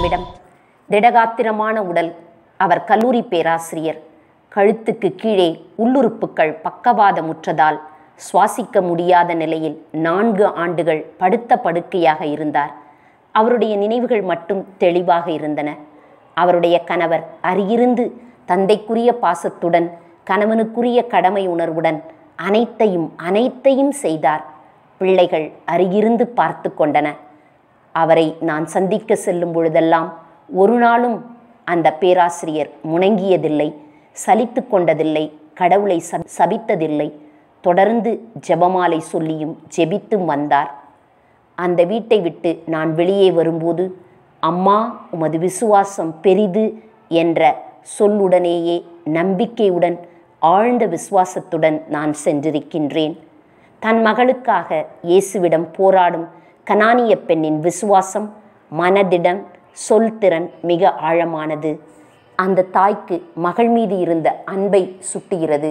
நிமிடம். திடகாத்திரமான உடல். அவர் கல்லூரி பேராசிரியர். கழுத்துக்கு கீழே உள்ளுறுப்புகள் பக்கவாதமுற்றதால் சுவாசிக்க முடியாத நிலையில் நான்கு ஆண்டுகள் படுத்த படுக்கையாக இருந்தார். அவருடைய நினைவுகள் மட்டும் தெளிவாக இருந்தன. அவருடைய கணவர் அருகிருந்து தந்தைக்குரிய பாசத்துடன் கணவனுக்குரிய கடமை உணர்வுடன் அனைத்தையும் அனைத்தையும் செய்தார். பிள்ளைகள் அருகிருந்து பார்த்து கொண்டன. அவரை நான் சந்திக்க செல்லும் பொழுதெல்லாம் ஒரு நாளும் அந்த பேராசிரியர் முணங்கியதில்லை சலித்து கொண்டதில்லை கடவுளை ச சபித்ததில்லை. தொடர்ந்து ஜெபமாலை சொல்லியும் ஜெபித்தும் வந்தார். அந்த வீட்டை விட்டு நான் வெளியே வரும்போது அம்மா உமது விசுவாசம் பெரிது என்ற சொல்லுடனேயே நம்பிக்கையுடன் ஆழ்ந்த விசுவாசத்துடன் நான் சென்றிருக்கின்றேன். தன் மகளுக்காக இயேசுவிடம் போராடும் கனானிய பெண்ணின் விசுவாசம் மனதிடம் சொல்திறன் மிக ஆழமானது. அந்த தாய்க்கு மகள் மீது இருந்த அன்பை சுட்டுகிறது.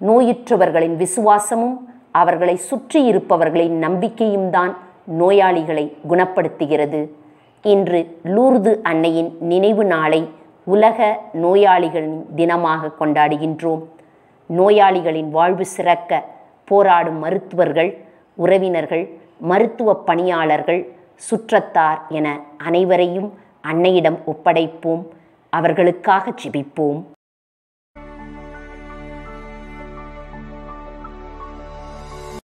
நோயுற்றவர்களின் விசுவாசமும் அவர்களை சுற்றி இருப்பவர்களின் நம்பிக்கையும் தான் நோயாளிகளை குணப்படுத்துகிறது. இன்று லூர்து அன்னையின் நினைவு நாளை உலக நோயாளிகளின் தினமாக கொண்டாடுகின்றோம். நோயாளிகளின் வாழ்வு சிறக்க போராடும் மருத்துவர்கள் உறவினர்கள் மருத்துவ பணியாளர்கள் சுற்றத்தார் என அனைவரையும் அன்னையிடம் ஒப்படைப்போம் அவர்களுக்காக ஜிபிப்போம்.